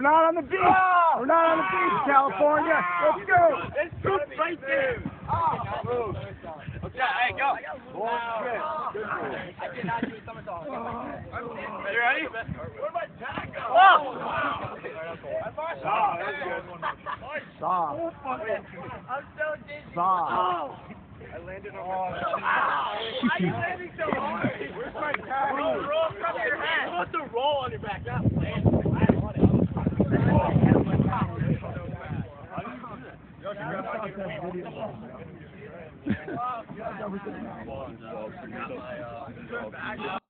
We're not on the beach. We're not on the beach, California. Let's go. It's truth right there. Oh. Okay, hey, go. I did not do a somersault. You ready? Where'd my tag go? Oh! Saw. Saw. I'm so dizzy. Saw. I landed on my Why are you landing so hard? Where's my tag? Roll, roll in your head. You want to roll on your back, not land. I want it. Oh, God.